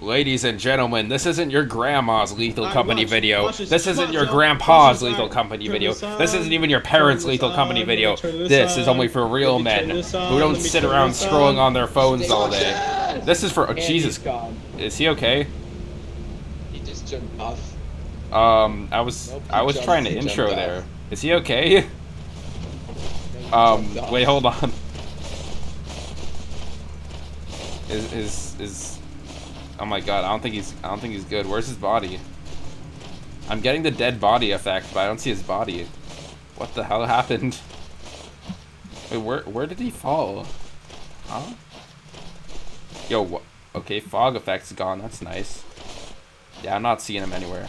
Ladies and gentlemen, this isn't your grandma's Lethal Company video. this. Isn't your grandpa's Lethal. Company video. this isn't even your parents' Lethal Company video. this is only for real men turn this side, who don't sit around scrolling on their phones all day. This is for oh, Jesus. Is he okay? He just jumped off. Um, I was I was trying to intro there. Is he okay? Um, wait, hold on. Is is is? Oh my god, I don't think he's I don't think he's good. Where's his body? I'm getting the dead body effect, but I don't see his body. What the hell happened? Wait, where where did he fall? Huh? Yo? Okay, fog effect's gone. That's nice. Yeah, I'm not seeing him anywhere.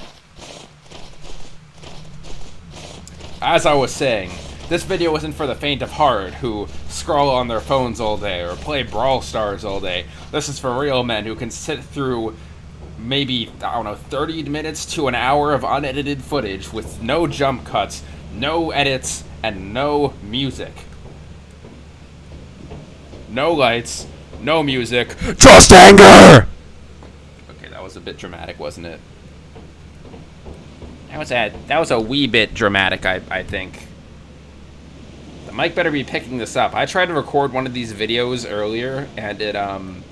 As I was saying, this video isn't for the faint of heart who scroll on their phones all day or play Brawl Stars all day. This is for real men who can sit through maybe, I don't know, 30 minutes to an hour of unedited footage with no jump cuts, no edits, and no music. No lights, no music, just anger! Okay, that was a bit dramatic, wasn't it? That was a that was a wee bit dramatic, I I think. Mic better be picking this up. I tried to record one of these videos earlier, and it um,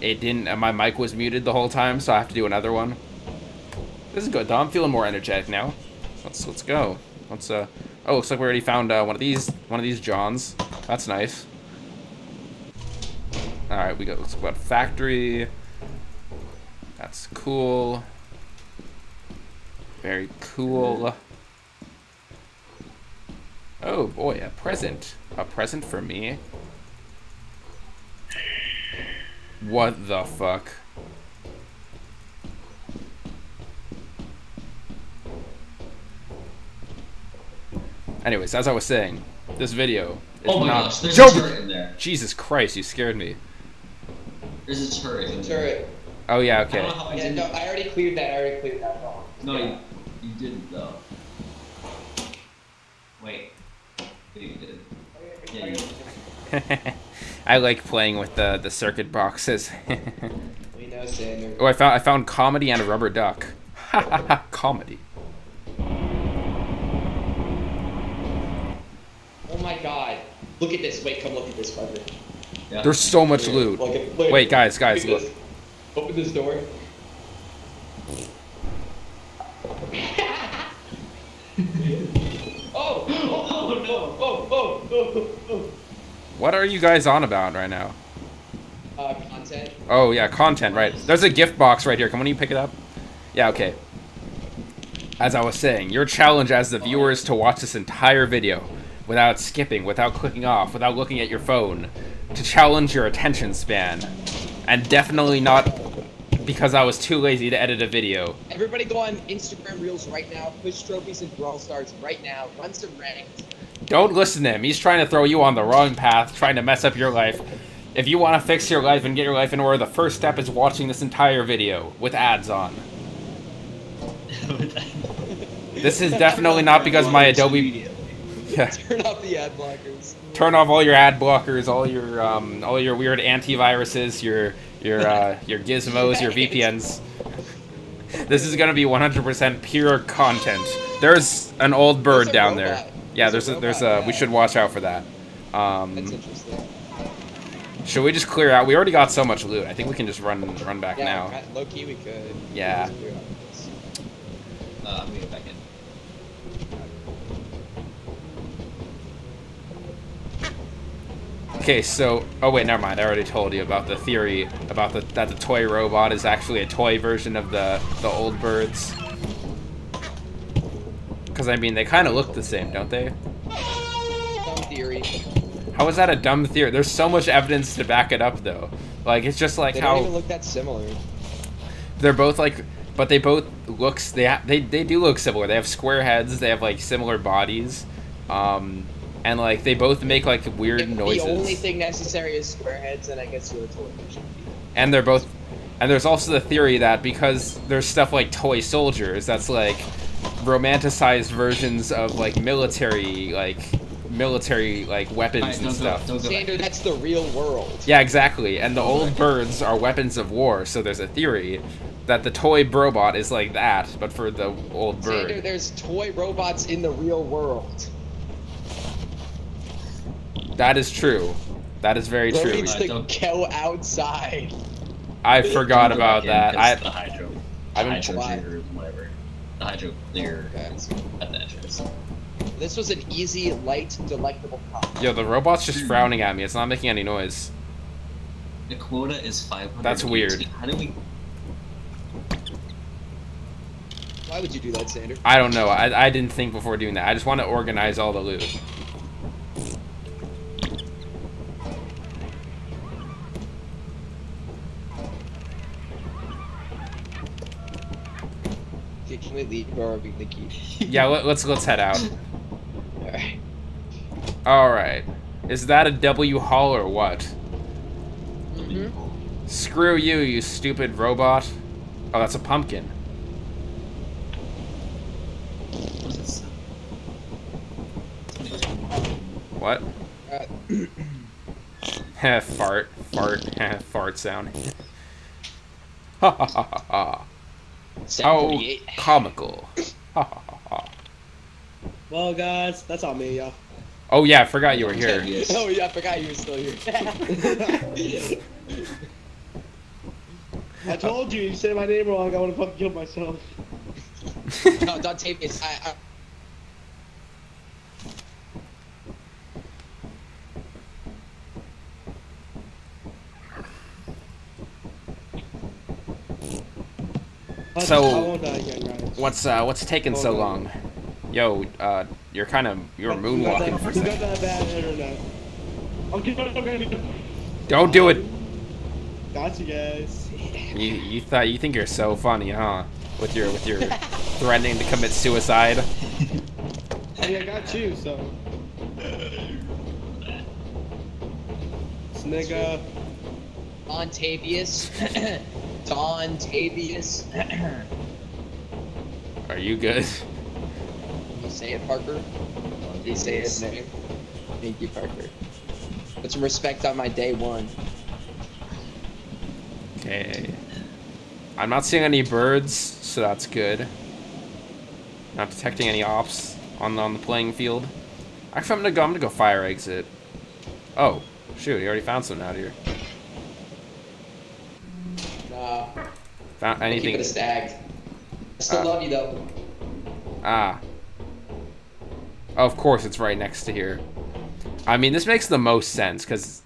it didn't. My mic was muted the whole time, so I have to do another one. This is good though. I'm feeling more energetic now. Let's let's go. Let's uh. Oh, looks like we already found uh, one of these one of these Johns. That's nice. All right, we got let's go factory. That's cool. Very cool. Oh boy, a present. A present for me. What the fuck? Anyways, as I was saying, this video is Oh my not. gosh, there's Joe- a turret in there. Jesus Christ, you scared me. There's a turret in there. Turret. Oh yeah, I okay. I Yeah, no, I already cleared that. I already cleared that wrong. No, you, you didn't though. Wait. Yeah, you did. Yeah, you did. I like playing with the the circuit boxes. We know, Sander. oh, I found I found comedy and a rubber duck. comedy. Oh my god. Look at this. Wait, come look at this, Parker. Yeah. There's so much loot. Look at, look, Wait, guys, guys, look. look. this. Open this door. oh! Oh, oh, no! Oh, oh, oh, oh, oh. What are you guys on about right now? oh. Uh, content. Oh yeah, content, right. There's a gift box right here. Come on, you pick it up? Yeah, okay. As I was saying, your challenge as the viewer is to watch this entire video without skipping, without clicking off, without looking at your phone, to challenge your attention span. And definitely not because I was too lazy to edit a video. Everybody go on Instagram Reels right now. Push trophies and Brawl Stars right now. Run some ranked. Don't listen to him. He's trying to throw you on the wrong path, trying to mess up your life. If you want to fix your life and get your life in order, the first step is watching this entire video with ads on. This is definitely not because my Adobe. Yeah. Turn off the ad blockers. Turn off all your ad blockers, all your um, all your weird antiviruses, your your uh, your gizmos, your VPNs. This is gonna be 100% pure content. There's an old bird down there. Yeah, There's there's a there's a. We should watch out for that. Um, That's interesting. should we just clear out? We already got so much loot. I think we can just run run back Yeah, now. low key we could. Yeah. Uh, I'm gonna back in. Okay, so oh wait, never mind. I already told you about the theory about the that the toy robot is actually a toy version of the the old birds. Because I mean, they kind of look the same, don't they? Dumb theory. How is that a dumb theory? There's so much evidence to back it up, though. Like it's just like They how don't even look that similar. they're both like, but they both looks they ha- they they do look similar. They have square heads. They have like similar bodies, um, and like they both make like weird If noises. The only thing necessary is square heads, and I guess you're a toy version. and they're both and there's also the theory that because there's stuff like toy soldiers that's like romanticized versions of like military like military like weapons Alright, and don't go, stuff. don't go back. Sander, that's the real world. Yeah, exactly. And the old birds are weapons of war, so there's a theory that the toy robot is like that, but for the old Sander, bird. there's toy robots in the real world. That is true. That is very That true. means Uh, to go outside. I forgot about that. in, that. 'cause the I hydro, I've been- hydro Why? trigger, whatever. The hydro clear Okay. at the entrance. This was an easy, light, delectable pop. yo, the robot's just frowning at me. It's not making any noise. The quota is 500. That's weird. How do we? Why would you do that, Sander? I don't know. I, I didn't think before doing that. I just want to organize all the loot. Leave or are we? Yeah, let, let's let's head out. Alright. All right. Is that a W hull or what? Mhm. Screw you, you stupid robot. Oh, that's a pumpkin. What? Uh, fart, fart, fart sound. Ha ha ha ha ha. How oh, comical. Ha ha ha ha. Well, guys, that's on me, y'all. Oh yeah, I forgot you were here. Yes. Oh yeah, I forgot you were still here. I told you, you said my name wrong. I want to fucking kill myself. no, Dontavius, I, I, I- So- I won't die again, guys. What's uh what's taking so long? Yo, uh you're kind of you're Who got that- moonwalking for a second. that bad internet? Okay, okay, Don't do it. Got you guys. You you thought you think you're so funny, huh? With your with your threatening to commit suicide. I mean, I got you, so. This nigga. Dontavius. Dontavius. Are you good? Can you say it, Parker? You say his name. Thank you, Parker. Put some respect on my day one. Okay. I'm not seeing any birds, so that's good. Not detecting any ops on on the playing field. Actually, I'm gonna go. I'm gonna go fire exit. Oh, shoot! He already found something out here. Nah, Found keep anything? it stacked. I still Ah. love you though. Ah. Of course, it's right next to here. I mean, this makes the most sense because,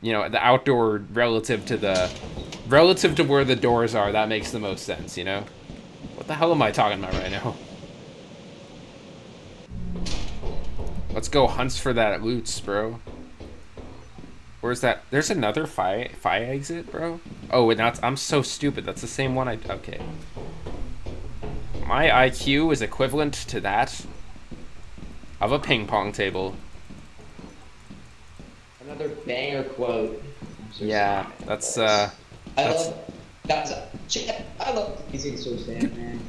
you know, the outdoor relative to the relative to where the doors are, that makes the most sense. You know. What the hell am I talking about right now? Let's go hunts for that loots, bro. Where's that? There's another fire fire exit, bro. Oh, and that's I'm so stupid. That's the same one I okay. My IQ is equivalent to that of a ping pong table. Another banger quote. So Yeah, sorry. that's uh I that's- love. That's. Shit, I love using so stand, man.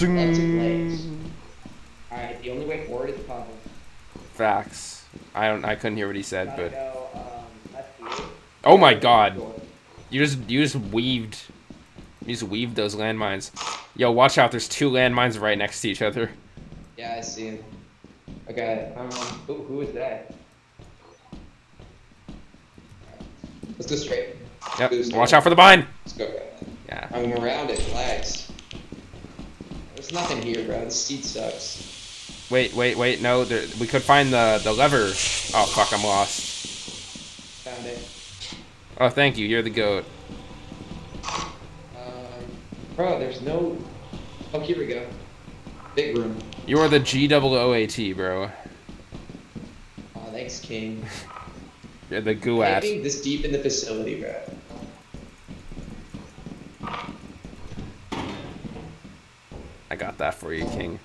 Legs. Alright, the only way forward is the puzzle. Facts. I don't I couldn't hear what he said, Gotta but go, um, oh my god. You just you just weaved you just weaved those landmines. Yo, watch out, there's two landmines right next to each other. Yeah, I see him. Okay, um, who, who is that? Let's go straight. Yep. Who's Watch out for the bind! Let's go. Yeah. I'm around it, relax. There's nothing here, bro. This seat sucks. Wait, wait, wait, no, there, we could find the the lever. Oh fuck, I'm lost. Found it. Oh thank you, you're the goat. Um, bro, there's no. Oh, here we go. Big room. You are the G double O A T, bro. Oh, thanks, King. You're the Guat. Diving this deep in the facility, bro. I got that for you, King.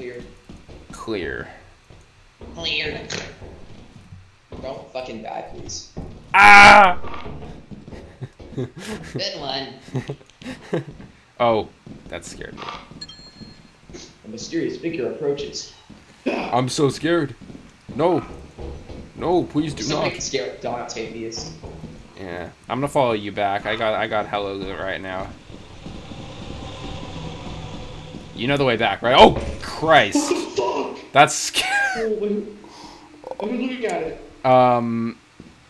Clear. Clear. Clear. Don't fucking die, please. Ah! Good one. oh, that scared me. A mysterious figure approaches. I'm so scared. No. No, please do not. Something not. scared Dontavius. Yeah, I'm gonna follow you back. I got I got hella loot right now. You know the way back, right? Oh, Christ. What the fuck? That's scary. I'm looking at it. Um,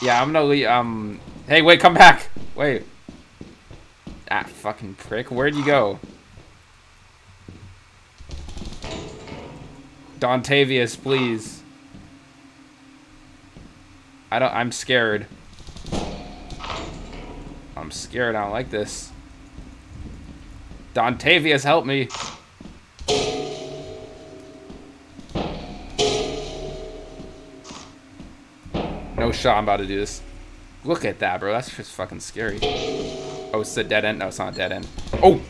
yeah, I'm gonna leave. Um, hey, wait, come back. Wait. Ah, fucking prick. Where'd you go? Dontavius, please. I don't. I'm scared. I'm scared. I don't like this. Dontavius, help me. Shot. I'm about to do this. Look at that, bro. That's just fucking scary. Oh, it's a dead end. No, it's not a dead end. Oh,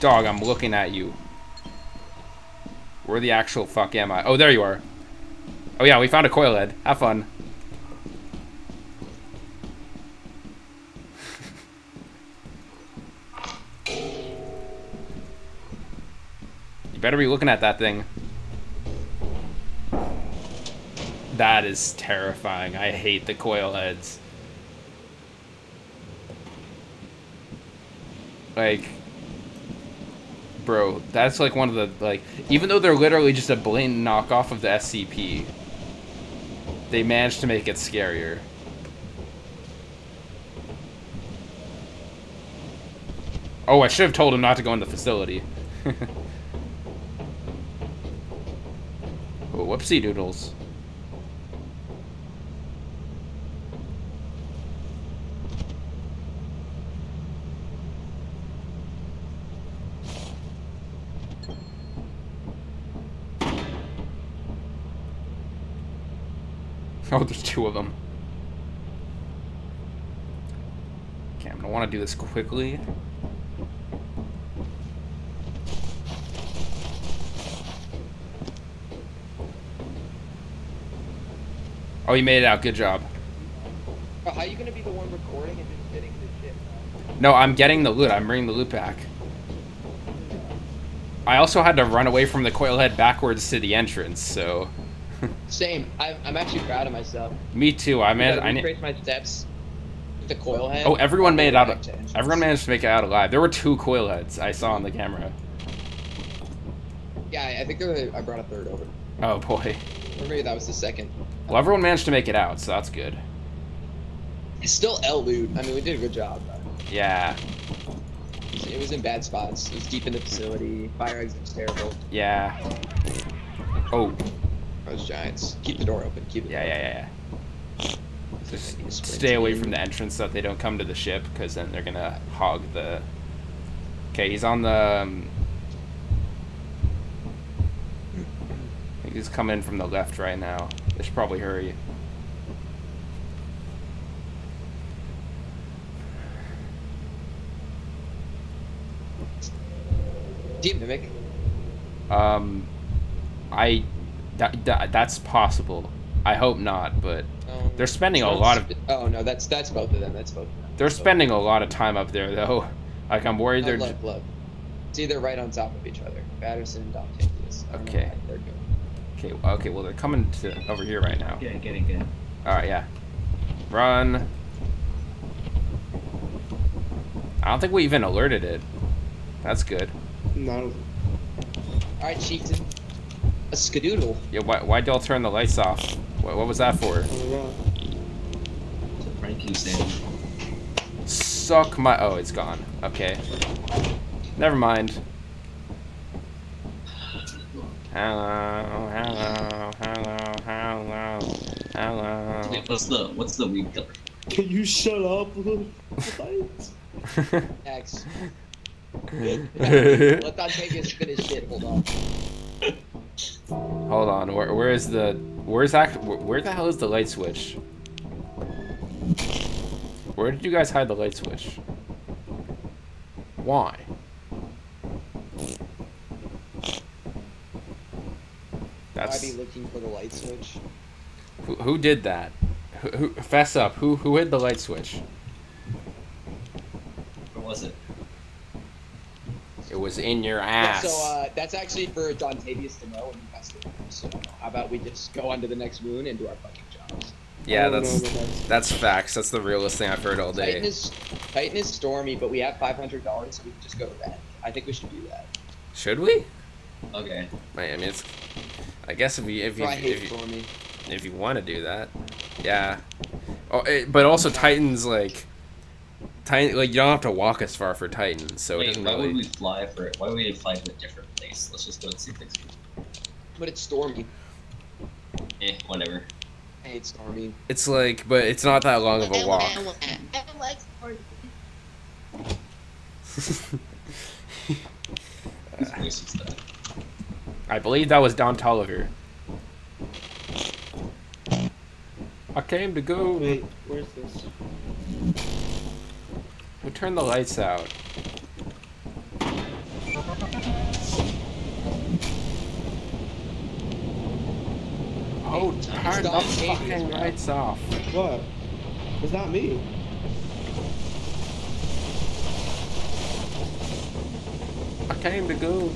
dog. I'm looking at you. Where the actual fuck am I? Oh, there you are. Oh yeah, we found a coil head. Have fun. you better be looking at that thing. That is terrifying. I hate the coil heads. Like, bro, that's like one of the like. Even though they're literally just a blatant knockoff of the SCP, they managed to make it scarier. Oh, I should have told him not to go in the facility. oh, whoopsie doodles. Oh, there's two of them. Okay, I'm gonna want to do this quickly. Oh, you made it out. Good job. Bro, how you gonna be the one recording and just getting this shit? No, I'm getting the loot. I'm bringing the loot back. I also had to run away from the coil head backwards to the entrance, so... Same. I'm, I'm actually proud of myself. Me too. I managed. I, ne- retrace my steps. with The coil head. oh, everyone made it out. Of, everyone managed to make it out alive. There were two coil heads I saw on the camera. Yeah, I- I think I brought a third over. Oh boy. Or maybe that was the second. Well, everyone managed to make it out, so that's good. It's still L loot. I mean, we did a good job. But Yeah. it was in bad spots. It was deep in the facility. Fire exit was terrible. Yeah. Oh. Those giants. Keep the door open. Keep it. Yeah, yeah, yeah, yeah. Just stay away from the entrance so that they don't come to the ship, because then they're gonna hog the. Okay, he's on the. Um... I think he's coming from the left right now. They should probably hurry. Deep mimic. Um, I. That, that that's possible. I hope not, but Um, They're spending a lot of- Oh no, that's that's both of them. That's both. Of them. they're Both. spending a lot of time up there though. Like I'm worried Oh, they're. look, look. See, they're right on top of each other. Patterson and Dontavius. Don't know Okay. They're good. Okay, okay, well they're coming to over here right now. Yeah, getting good. All right, yeah. Run. I don't think we even alerted it. That's good. No. All right, Chieftain. A skadoodle. Yeah, why why'd y'all turn the lights off? What, what was that for? I don't Frankie saying, Suck my. Oh, it's gone. Okay. Never mind. Hello, hello, hello, hello, hello. Wait, what's the what's the weed killer? Can you shut up? What? X. Let's Dontavius finish shit. Hold on. Hold on. Where where is the where's that? Where, where the hell is the light switch? Where did you guys hide the light switch? Why? Why That's be looking for the light switch? who, who did that? Who, who fess up? Who who hid the light switch? Or was it? It was in your ass. So uh, that's actually for Dontavius to know and you guys to know. So how about we just go on to the next moon and do our fucking jobs? yeah, that's that's- that's facts. That's the realest thing I've heard all day. Titan day. is Titan is stormy, but we have five hundred dollars, so we can just go to bed. I think we should do that. Should we? Okay. I mean, it's. I guess if you if you Oh, I if you, if you want to do that, yeah. Oh, it, but also Titans like. Titan like you don't have to walk as far for Titan, so it doesn't why would we fly for it? Why would we fly to a different place? Let's just go and see things. But it's stormy. Eh, whatever. I hate stormy. It's like, but it's not that long of a walk. Whose voice is that? I believe that was Don Tolliver. I came to go. Wait, where's this? We turn the lights out. Oh, turn the fucking lights off. What? It's not me. I came to go.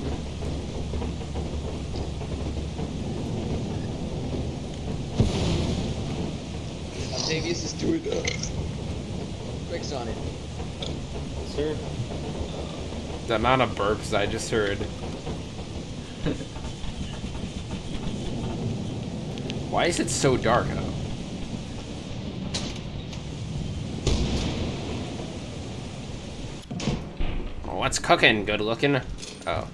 Dontavius is doing the Quick's on it. Sir. The amount of burps I just heard. Why is it so dark? Oh, what's cooking? Good looking. Oh,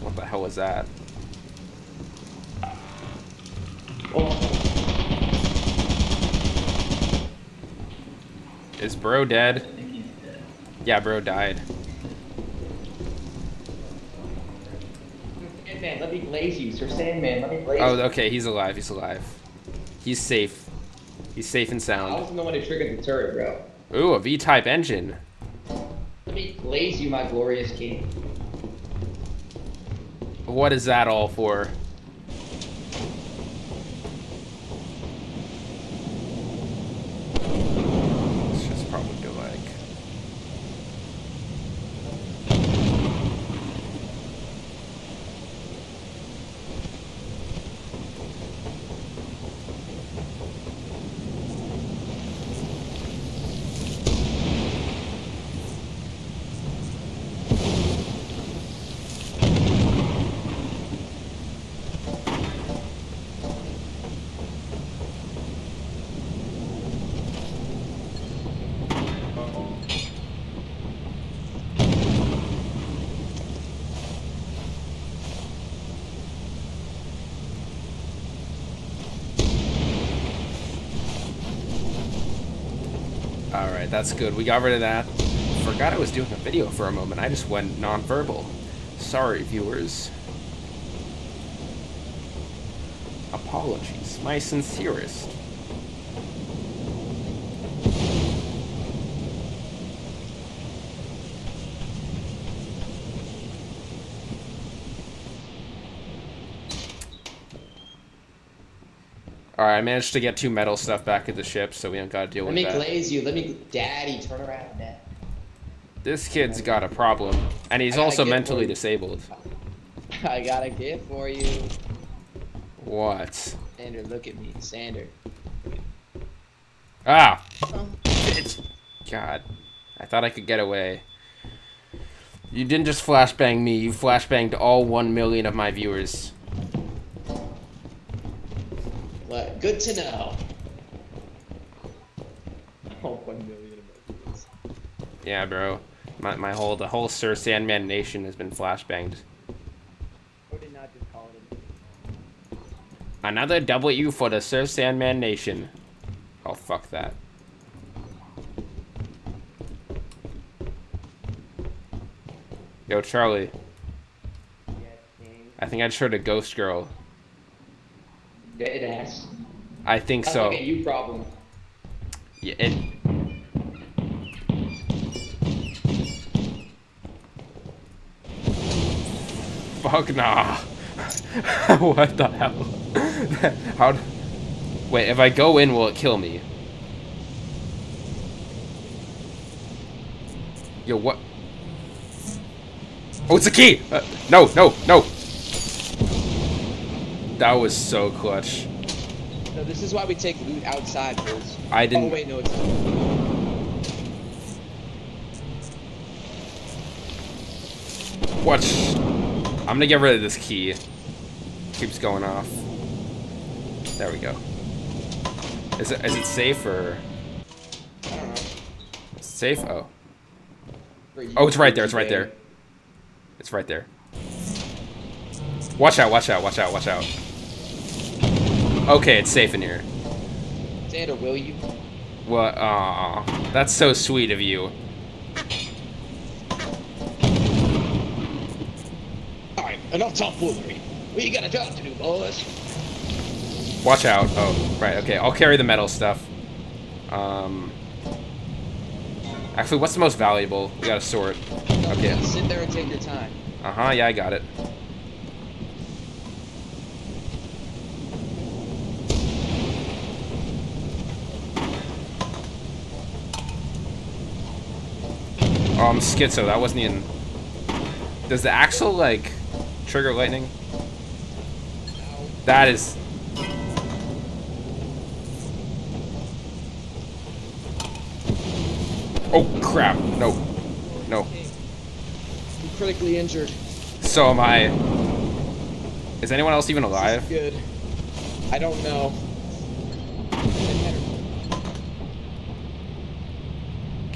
what the hell was that? Oh, Is bro dead? Think he's dead. Yeah, bro died. Sandman, let me blaze you. Sir Sandman, let me blaze Oh, okay, he's alive. He's alive. He's safe. He's safe and sound. I wasn't the one who triggered the turret, bro. Ooh, a V-type engine. Let me blaze you, my glorious king. What is that all for? Let's just probably go like. Alright, that's good. We got rid of that. Forgot I was doing a video for a moment. I just went non-verbal. Sorry, viewers. Apologies. My sincerest. Alright, I managed to get two metal stuff back at the ship, so we don't gotta deal Let with that. Let me glaze you. Let me, daddy, turn around, dad. This kid's got a problem, and he's also mentally disabled. I got a gift for you. What? Sander, look at me. Sander. Ah! It's... God. I thought I could get away. You didn't just flashbang me, you flashbanged all one million of my viewers. What? Good to know. Oh, one million emojis. Yeah, bro. My, my whole, the whole Sir Sandman nation has been flashbanged. Or did not just call it a Another W for the Sir Sandman nation. Oh, fuck that. Yo, Charlie. I think I just heard a ghost girl. Dead ass. I think Sounds so. like a you problem. Yeah, it. Fuck nah. what the hell? How? d- Wait, if I go in, will it kill me? Yo, what? Oh, it's a key! Uh, no, no, no! That was so clutch. No, this is why we take loot outside, Bruce. I Oh didn't. wait, no, it's Watch. I'm gonna get rid of this key. Keeps going off. There we go. Is it is it safe or I don't know. safe? Oh. Oh, it's right there. It's right there. It's right there. Watch out! Watch out! Watch out! Watch out! Okay, it's safe in here. Xander, will you? What? Aw, that's so sweet of you. Alright, enough tomfoolery. We got a job to do, boys. Watch out. Oh, right. Okay, I'll carry the metal stuff. Um. Actually, what's the most valuable? We gotta sort. Okay. Sit there and take your time. Uh huh. Yeah, I got it. Oh, I'm schizo. That wasn't even. Does the axle like trigger lightning? That is. Oh crap! No, no. I'm critically injured. So am I. Is anyone else even alive? Good. I don't know.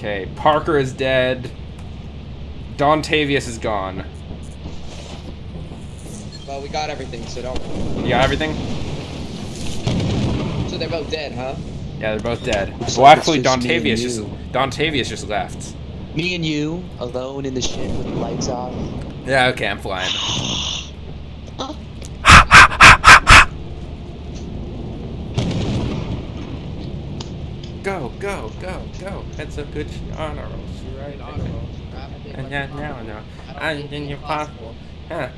Okay, Parker is dead. Dontavius is gone. Well, we got everything, so don't. You got everything? So they're both dead, huh? Yeah, they're both dead. Looks Well, like actually, just Dontavius just you. Dontavius just left. Me and you, alone in the ship with the lights off. Yeah, okay, I'm flying. Go, go, go, go. That's a good honor roll. Right. And yeah, now, now. I in your possible. Huh.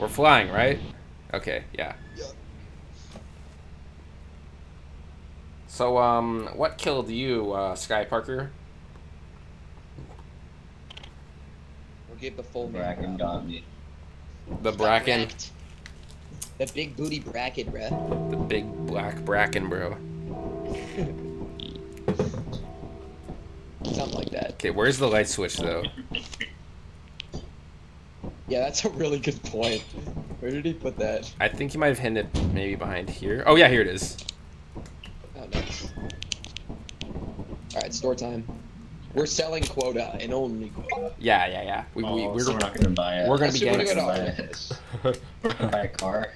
We're flying, right? Okay, yeah. So, um, what killed you, uh, Sky Parker? We'll give the full name. Bracken got me. The Bracken, The big booty bracket, bruh. the big black Bracken, bro. Something like that. Okay, where's the light switch, though? Yeah, that's a really good point. Where did he put that? I think he might have hidden it maybe behind here. Oh, yeah, here it is. Oh, nice. Alright, store time. We're selling quota and only quota. Yeah, yeah, yeah. We, Oh, we, we're, so we're not gonna buy it. we're gonna be So we're getting gonna buy, we're gonna buy a car.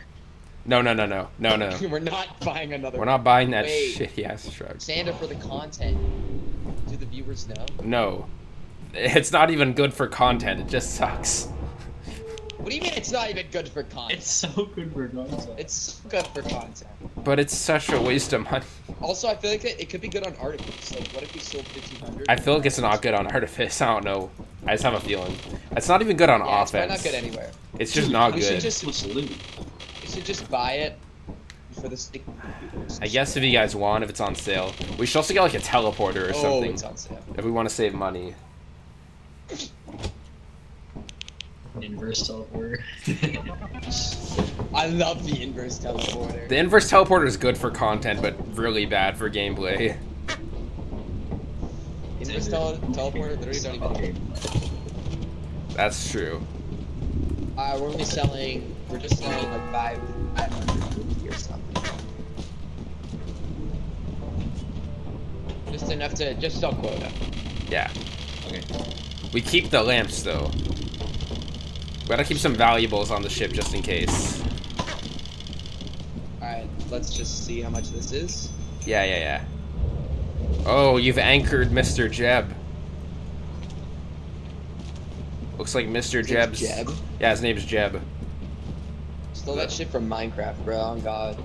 No, no, no, no, no, no. We're not buying another We're not buying that Wait. shitty ass truck. Santa for the content. Do the viewers know? No, it's not even good for content. It just sucks. What do you mean it's not even good for content? It's so good for content. It's so good for content. But it's such a waste of money. Also, I feel like it, it could be good on Artifice. Like, what if we sold 1500? I feel like it's not good on Artifice. I don't know. I just have a feeling. It's not even good on yeah, it's not good anywhere. It's just not We should just- loot? We should just buy it for the stick. I guess if you guys want, if it's on sale, we should also get like a teleporter or Oh, something it's on sale. if we want to save money. Inverse teleporter. I love the inverse teleporter. The inverse teleporter is good for content, but really bad for gameplay. inverse tele teleporter literally don't even. That's true. Uh, we're only selling. We're just selling like five, or something. Just enough to just sell quota. Yeah. okay. We keep the lamps though. We gotta keep some valuables on the ship just in case. All right, let's just see how much this is. Yeah, yeah, yeah. Oh, you've anchored Mr. Jeb. Looks like Mr. His Jeb's. Jeb? Yeah, his name's Jeb. Stole that shit from Minecraft, bro. On God.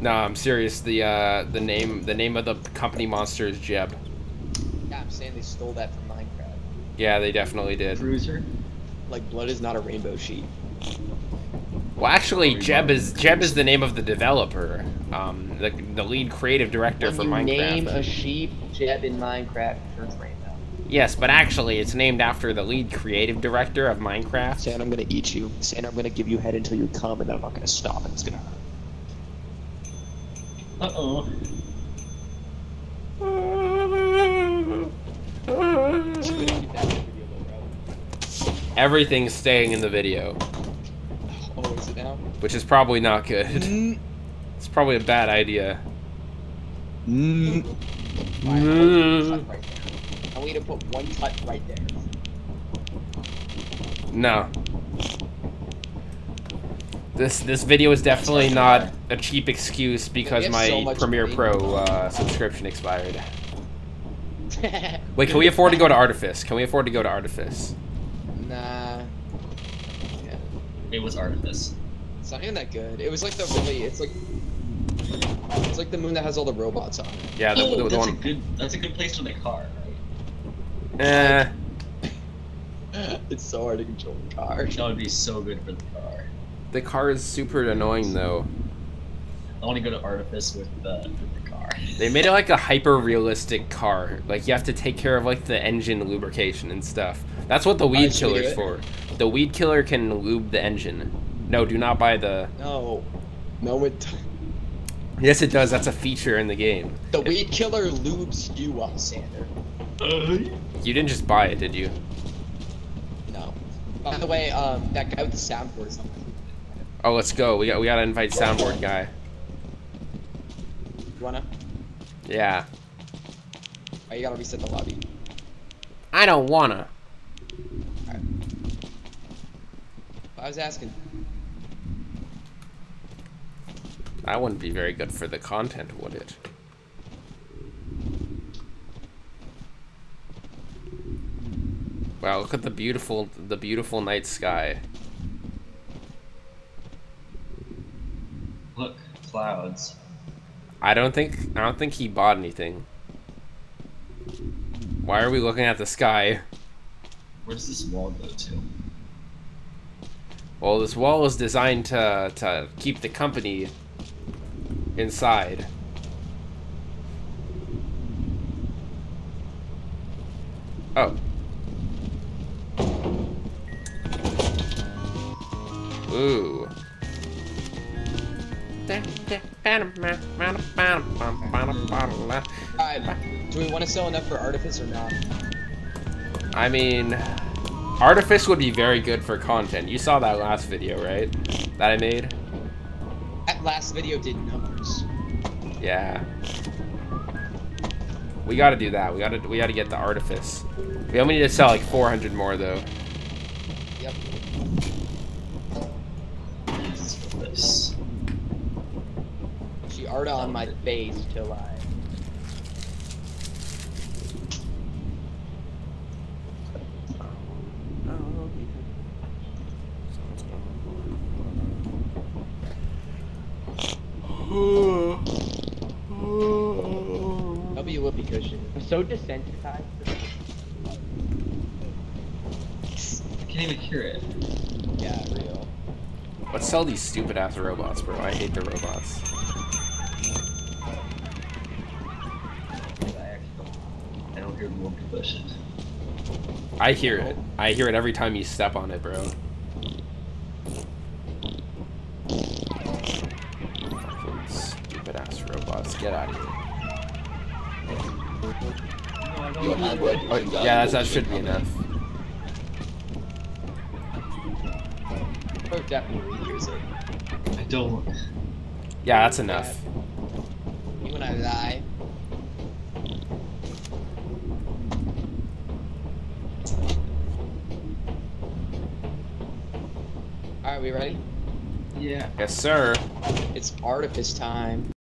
No, I'm serious. The uh, the name the name of the company monster is Jeb. Yeah, I'm saying they stole that from Minecraft. Yeah, they definitely did. Cruiser. Like blood is not a rainbow sheet. Well, actually, Jeb is Jeb is the name of the developer, um, the, the lead creative director When for you Minecraft. name a sheep Jeb in Minecraft, it turns rainbow. Yes, but actually, it's named after the lead creative director of Minecraft. Sand, I'm gonna eat you. Sand, I'm gonna give you head until you come, and then I'm not gonna stop, and it's gonna hurt. Uh oh. It's gonna keep that video though, bro. Everything's staying in the video, Oh, is it now? which is probably not good. Mm. It's probably a bad idea. Mm. Alright, Mm. cut right there. I want you to put one cut right there. No. This this video is definitely not a cheap excuse because my so Premiere money. Pro uh, subscription expired. Wait, can we afford to go to Artifice? Can we afford to go to Artifice? nah. Yeah. It was Artifice. It's not even that good. It was like the really. It's like. It's like the moon that has all the robots on it. Yeah, the, oh, the, the that's a good. That's a good place for the car, right? Eh, it's so hard to control the car. That would be so good for the car. the car is super annoying though. I want to go to Artifice with the, with the car. They made it like a hyper realistic car. Like you have to take care of like the engine lubrication and stuff. That's what the weed should we do killer's for. The weed killer can lube the engine. No, do not buy the. No. No, it. Yes, it does. That's a feature in the game. The weed killer lubes you up, Sander. You didn't just buy it, did you? No. By the way, um, that guy with the soundboard is something. Oh, let's go. We got we gotta invite soundboard guy. You wanna? Yeah. Oh, you gotta reset the lobby. I don't wanna. I was asking. That wouldn't be very good for the content, would it? Wow, look at the beautiful the beautiful night sky. Look, clouds. I don't think I don't think he bought anything. Why are we looking at the sky? Where does this wall go to? Well, this wall is designed to to keep the company inside. Oh. Ooh. Do we want to sell enough for Artifice or not? I mean, Artifice would be very good for content. You saw that last video, right? That I made? That last video did numbers. Yeah. We gotta do that. We gotta we gotta get the Artifice. We only need to sell like 400 more though. Yep. Jesus for this. She arta on my face till I. W whoopee cushion. I'm so desensitized. I can't even hear it. Yeah, real. Let's sell these stupid ass robots, bro. I hate the robots. I actually I don't hear the. I hear it. I hear it every time you step on it, bro. Fucking stupid ass robots. Get out of here. Oh, yeah, that's, that should be enough. Pro definitely hears it. I don't. Yeah, that's enough. You and I lie. Ready? Yeah. Yes, sir. It's artifice time.